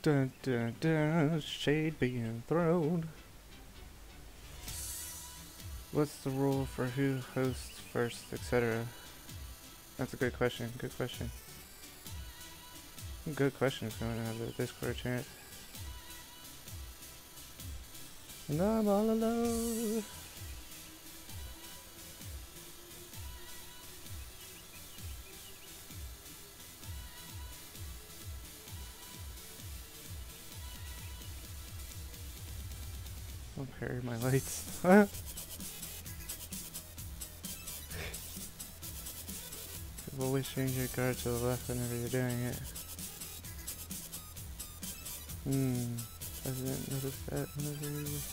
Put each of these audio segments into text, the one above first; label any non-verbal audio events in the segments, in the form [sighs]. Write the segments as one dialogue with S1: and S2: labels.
S1: Dun, dun, dun, shade being thrown. What's the rule for who hosts first, etc.? That's a good question. Good question. Good question if you want to have a Discord chat. And I'm all alone. Carry my lights. always change your guard to the left whenever you're doing it. Hmm. I didn't notice that whenever we were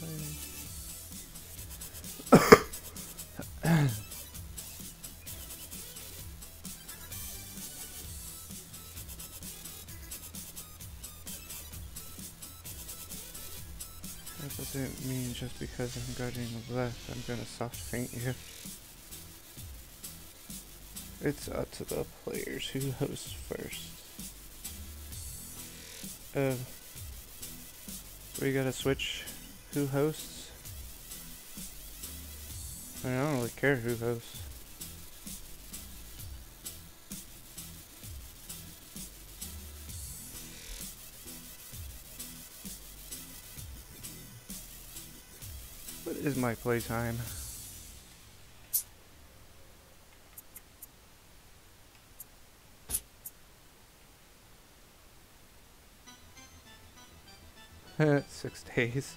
S1: fighting. [coughs] [coughs] [coughs] just because I'm guarding the left, I'm gonna soft feint you. It's up to the players who hosts first. Uh, we gotta switch who hosts. I, mean, I don't really care who hosts. Is my playtime? [laughs] Six days.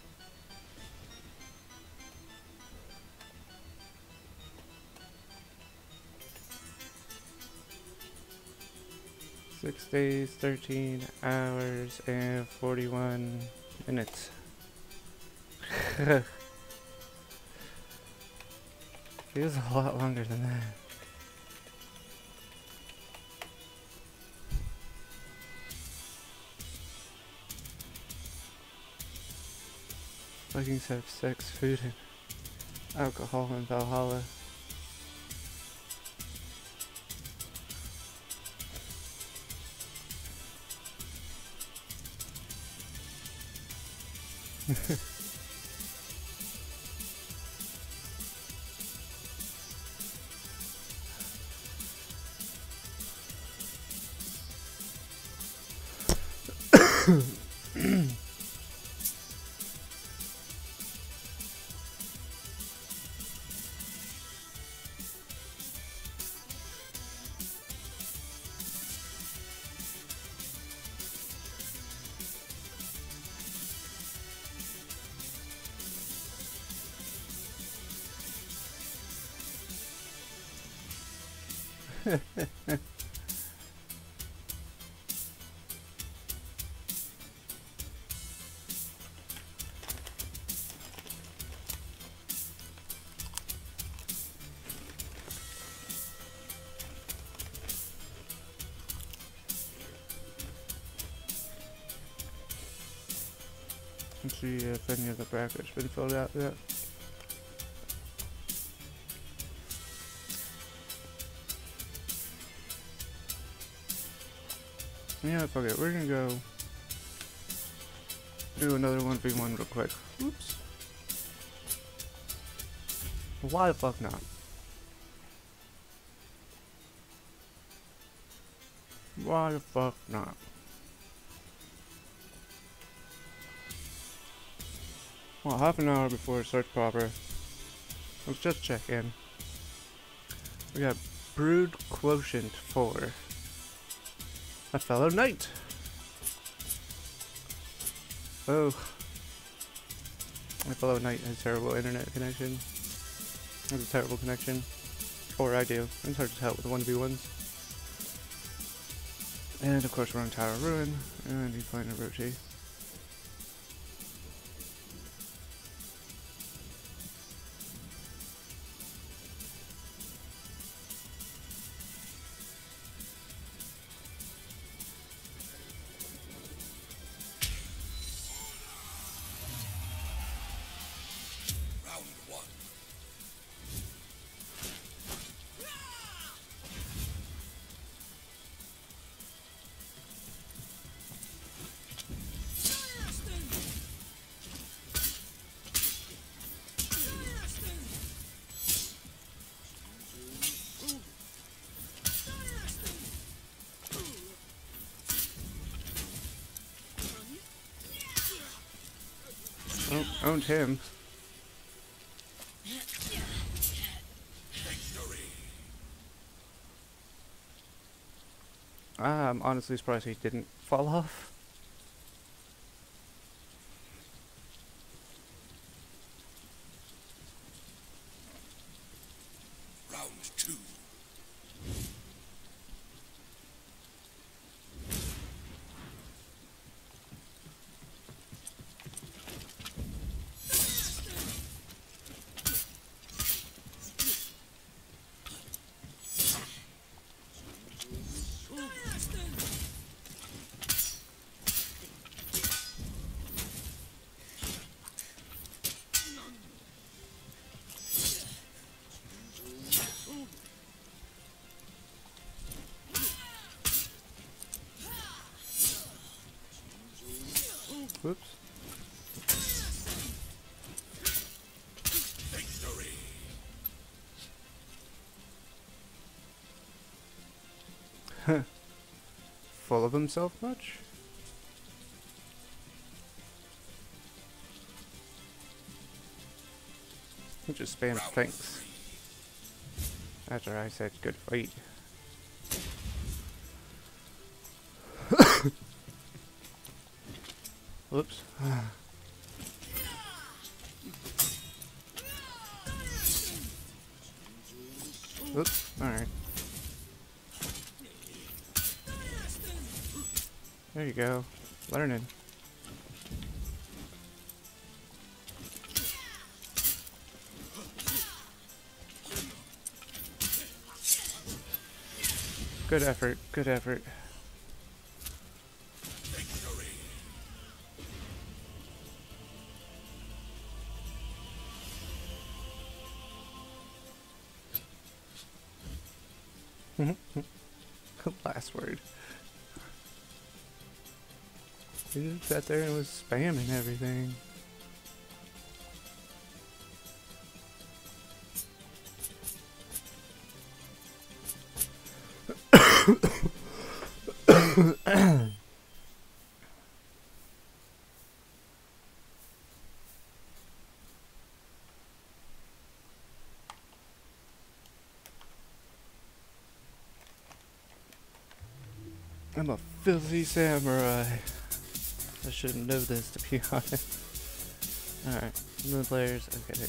S1: Six days, 13 hours, and 41 minutes. [laughs] Feels a lot longer than that. Vikings have sex, food, and alcohol in Valhalla. [laughs] Heh heh heh. See uh, if any of the brackets been filled out yet. Yeah, fuck it. We're gonna go do another 1v1 real quick. Oops. Why the fuck not? Why the fuck not? Well, half an hour before it starts proper. Let's just check in. We got Brood Quotient 4 a fellow knight. Oh. My fellow knight has terrible internet connection. Has a terrible connection. Or I do. It's hard to tell with the 1v1s. And of course we're on Tower Ruin, and he's playing Orochi. Owned him. Ah, I'm honestly surprised he didn't fall off. [laughs] Full of himself much? He just spam thanks. After I said good fight. Whoops. [coughs] Oops, [sighs] alright. There you go. Learning. Good effort, good effort. [laughs] Last word. Just sat there and was spamming everything. [coughs] I'm a filthy samurai. I shouldn't know this to be [laughs] honest. Alright, new players, okay.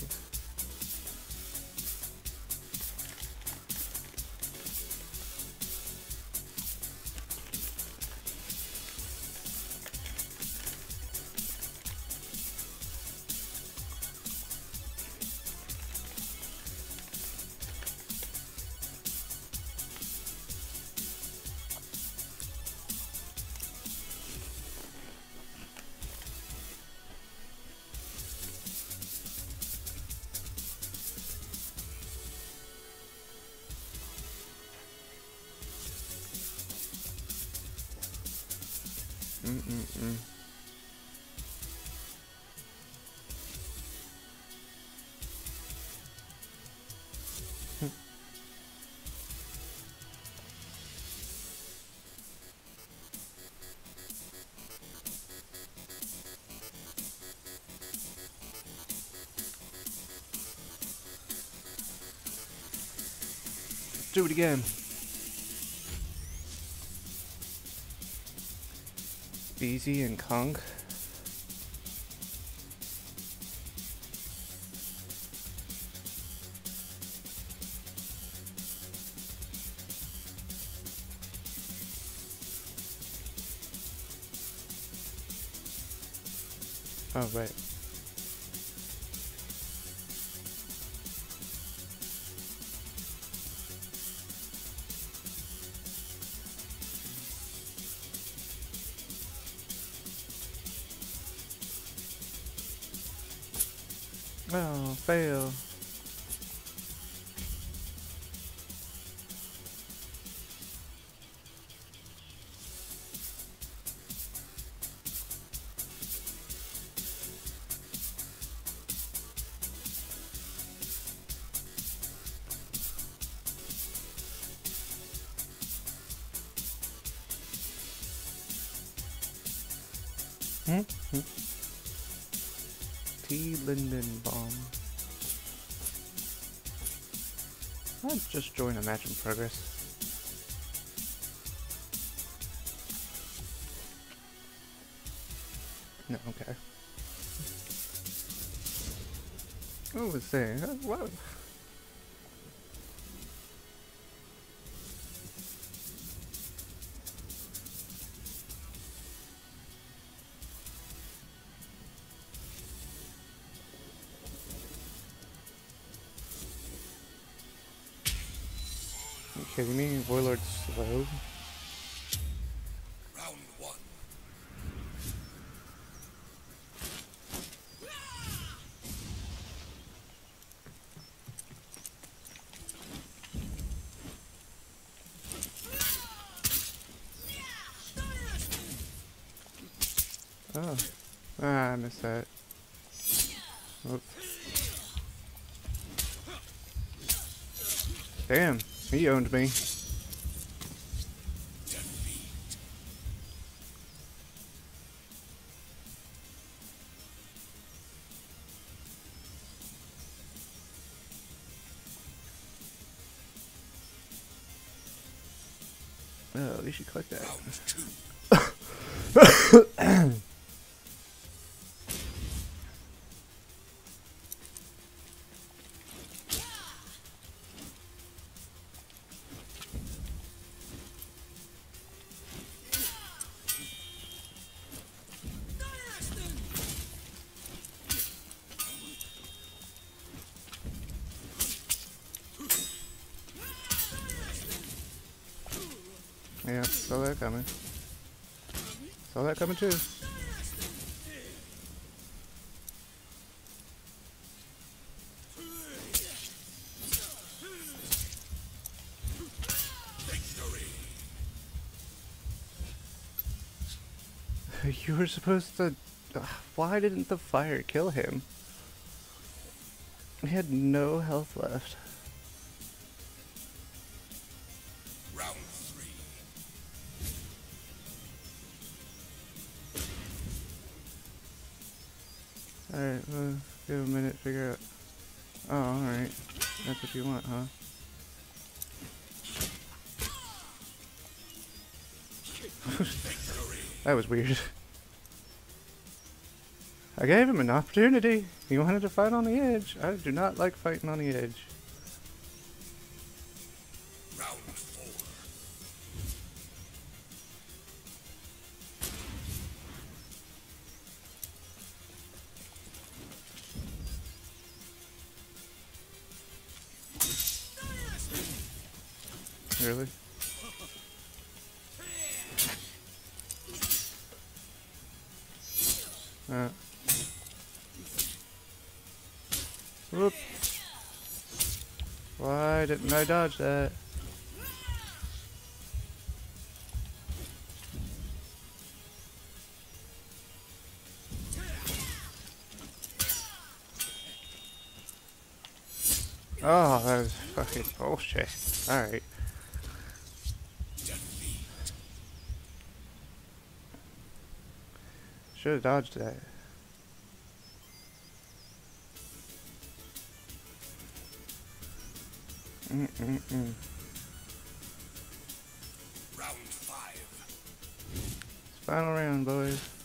S1: Mm-mm-mm. Do it again. BZ and Kong. Oh, right. Oh, fail. Hmm? T. Lindenbaum. Let's just join a match in progress. No, okay. What was saying? Uh, kidding me? Warlord's slow?
S2: Round one.
S1: Oh. Ah, I missed that. Oop. Damn, he owned me. Oh, we should collect that. [laughs] Yeah, saw that coming. Saw that coming too. [laughs] You were supposed to. Why didn't the fire kill him? He had no health left. Alright, uh, well, give him a minute figure out. Oh, alright. That's what you want, huh? [laughs] that was weird. I gave him an opportunity. He wanted to fight on the edge. I do not like fighting on the edge. Really? Uh. Whoop. Why didn't I dodge that? Oh, that was fucking bullshit. Alright. Should have dodged that. Mm-mm-mm.
S2: Round five.
S1: Final round, boys.